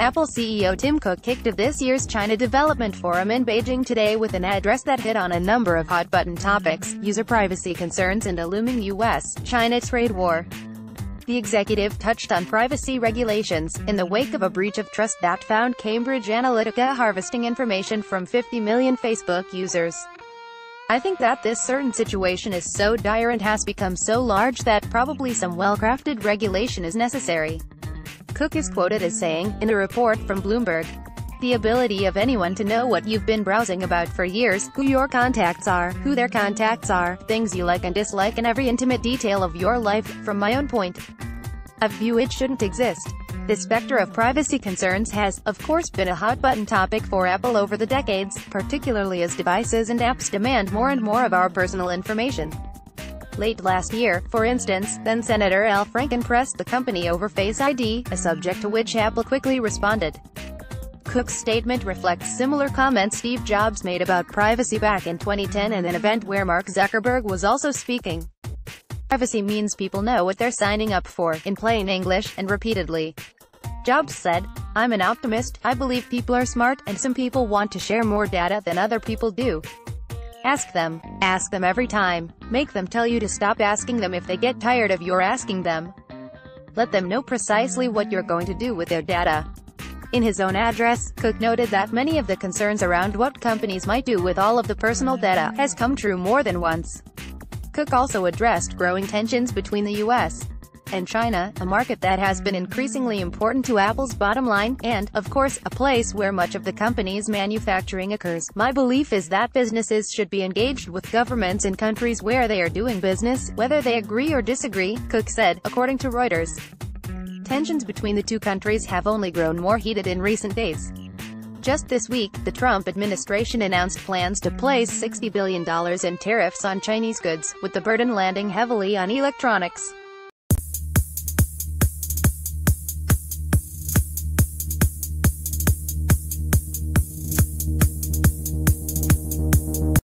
Apple CEO Tim Cook kicked off this year's China Development Forum in Beijing today with an address that hit on a number of hot-button topics, user privacy concerns and a looming U.S.-China trade war. The executive touched on privacy regulations, in the wake of a breach of trust that found Cambridge Analytica harvesting information from 50 million Facebook users. I think that this certain situation is so dire and has become so large that probably some well-crafted regulation is necessary. Cook is quoted as saying, in a report from Bloomberg, the ability of anyone to know what you've been browsing about for years, who your contacts are, who their contacts are, things you like and dislike and every intimate detail of your life, from my own point of view it shouldn't exist. The specter of privacy concerns has, of course, been a hot-button topic for Apple over the decades, particularly as devices and apps demand more and more of our personal information. Late last year, for instance, then-Senator Al Franken pressed the company over Face ID, a subject to which Apple quickly responded. Cook's statement reflects similar comments Steve Jobs made about privacy back in 2010 in an event where Mark Zuckerberg was also speaking. Privacy means people know what they're signing up for, in plain English, and repeatedly. Jobs said, I'm an optimist, I believe people are smart, and some people want to share more data than other people do. Ask them. Ask them every time. Make them tell you to stop asking them if they get tired of your asking them. Let them know precisely what you're going to do with their data. In his own address, Cook noted that many of the concerns around what companies might do with all of the personal data has come true more than once. Cook also addressed growing tensions between the U.S and China, a market that has been increasingly important to Apple's bottom line, and, of course, a place where much of the company's manufacturing occurs. My belief is that businesses should be engaged with governments in countries where they are doing business, whether they agree or disagree, Cook said, according to Reuters. Tensions between the two countries have only grown more heated in recent days. Just this week, the Trump administration announced plans to place $60 billion in tariffs on Chinese goods, with the burden landing heavily on electronics.